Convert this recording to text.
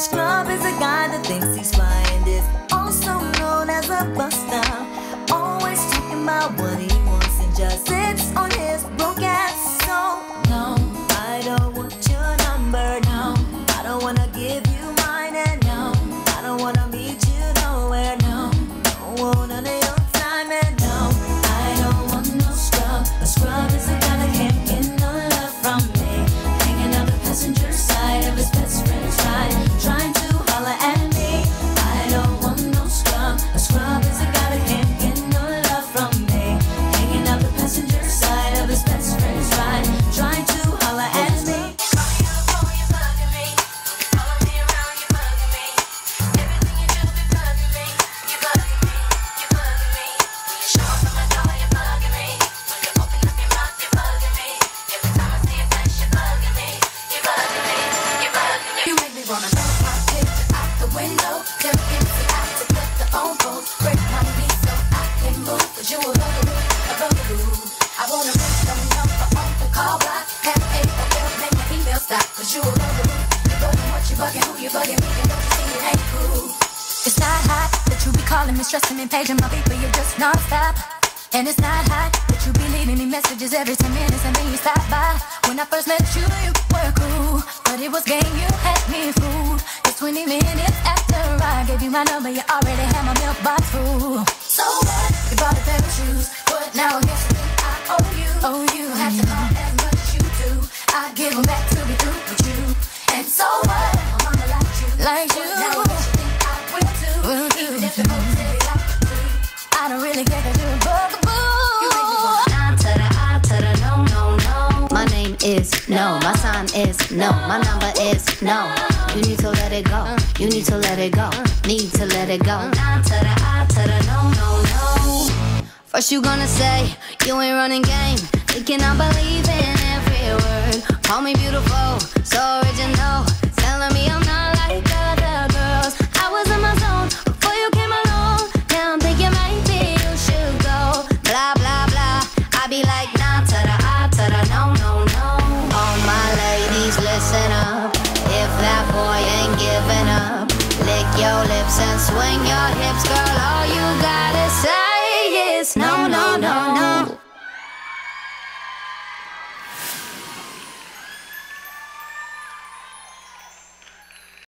scrub is a guy that thinks he's fly Cause you a bugaboo, a bugaboo. I wanna make some number on the call block. Have a hotel, make my email stop. Cause you a bugaboo. You bugging what you bugging, who you bugging, me, and don't you see it ain't cool. It's not hot that you be calling me, stressing me, paging my beat, but you're just non-stop. And it's not hot that you be leaving me messages every 10 minutes and then you stop by. When I first met you, you were cool, but it was game, you had me fooled. It's 20 minutes after I gave you my number, you already had my mailbox full. So what? You bought a pair of shoes, but now the thing I owe you. Oh, you, don't have to call as much as you do. I give 'em back to be through with you. And so what? My mama liked you, Like you. Now what you think I will do? Will do. Even if the folks say they like you. I don't really care 'cause you're a bugaboo. You make me wanna I to the I to the no, no, no. My name is no. My sign is no. My number is no. You need to let it go. You need to let it go. Need to let it go. I to the I to the no, no. First you gonna say you ain't running game. Thinking I believe in every word. Call me beautiful, so original. Telling me I'm not like other girls. I was in my zone before you came along. Now I'm thinking maybe you should go. Blah blah blah. I be like nah I to the no no no. All my ladies listen up. If that boy ain't giving up, lick your lips and swing your hips, girl.